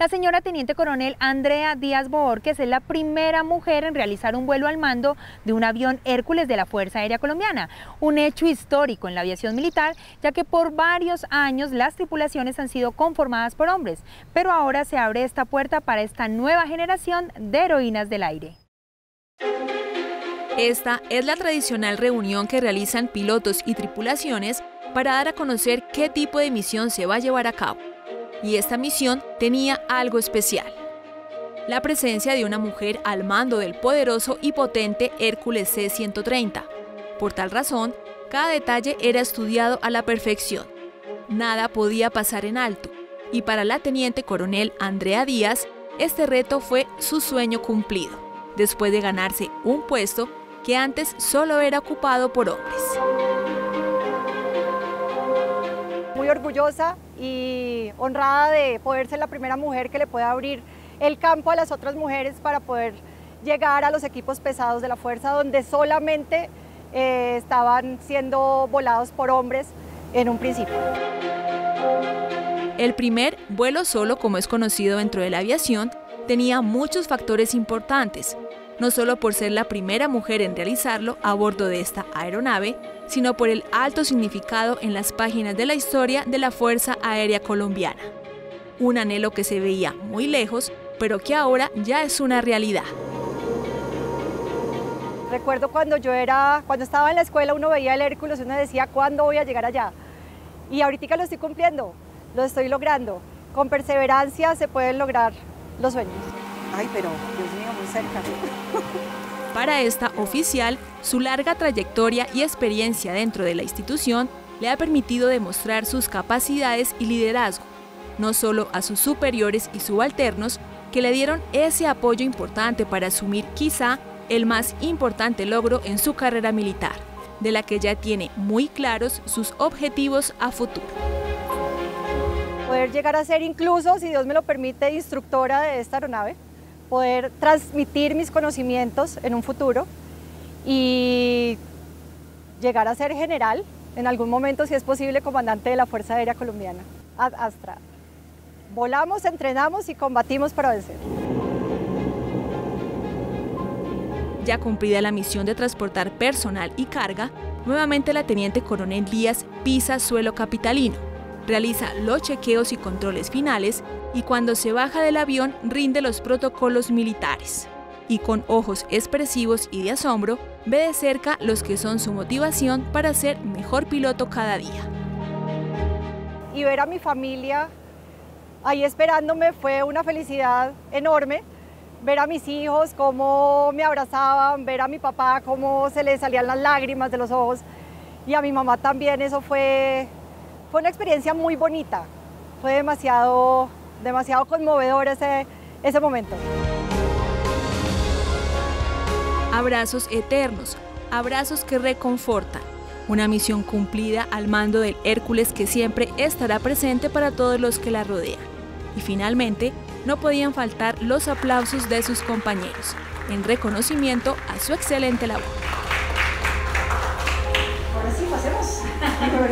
La señora Teniente Coronel Andrea Díaz Borges es la primera mujer en realizar un vuelo al mando de un avión Hércules de la Fuerza Aérea Colombiana, un hecho histórico en la aviación militar, ya que por varios años las tripulaciones han sido conformadas por hombres, pero ahora se abre esta puerta para esta nueva generación de heroínas del aire. Esta es la tradicional reunión que realizan pilotos y tripulaciones para dar a conocer qué tipo de misión se va a llevar a cabo y esta misión tenía algo especial. La presencia de una mujer al mando del poderoso y potente Hércules C-130. Por tal razón, cada detalle era estudiado a la perfección. Nada podía pasar en alto, y para la teniente coronel Andrea Díaz, este reto fue su sueño cumplido, después de ganarse un puesto que antes solo era ocupado por hombres orgullosa y honrada de poder ser la primera mujer que le pueda abrir el campo a las otras mujeres para poder llegar a los equipos pesados de la fuerza donde solamente eh, estaban siendo volados por hombres en un principio. El primer vuelo solo, como es conocido dentro de la aviación, tenía muchos factores importantes, no solo por ser la primera mujer en realizarlo a bordo de esta aeronave, sino por el alto significado en las páginas de la historia de la Fuerza Aérea Colombiana. Un anhelo que se veía muy lejos, pero que ahora ya es una realidad. Recuerdo cuando yo era, cuando estaba en la escuela, uno veía el Hércules y uno decía, ¿cuándo voy a llegar allá? Y ahorita lo estoy cumpliendo, lo estoy logrando. Con perseverancia se pueden lograr los sueños. Ay, pero Dios mío, muy cerca. Para esta oficial, su larga trayectoria y experiencia dentro de la institución le ha permitido demostrar sus capacidades y liderazgo, no solo a sus superiores y subalternos, que le dieron ese apoyo importante para asumir quizá el más importante logro en su carrera militar, de la que ya tiene muy claros sus objetivos a futuro. Poder llegar a ser incluso, si Dios me lo permite, instructora de esta aeronave poder transmitir mis conocimientos en un futuro y llegar a ser general, en algún momento, si es posible, comandante de la Fuerza Aérea Colombiana, Astra. Volamos, entrenamos y combatimos para vencer. Ya cumplida la misión de transportar personal y carga, nuevamente la Teniente Coronel Díaz pisa suelo capitalino, realiza los chequeos y controles finales y cuando se baja del avión rinde los protocolos militares. Y con ojos expresivos y de asombro, ve de cerca los que son su motivación para ser mejor piloto cada día. Y ver a mi familia ahí esperándome fue una felicidad enorme. Ver a mis hijos cómo me abrazaban, ver a mi papá cómo se le salían las lágrimas de los ojos y a mi mamá también, eso fue, fue una experiencia muy bonita. Fue demasiado demasiado conmovedor ese, ese momento. Abrazos eternos, abrazos que reconfortan. Una misión cumplida al mando del Hércules que siempre estará presente para todos los que la rodean. Y finalmente, no podían faltar los aplausos de sus compañeros, en reconocimiento a su excelente labor. Ahora sí, pasemos.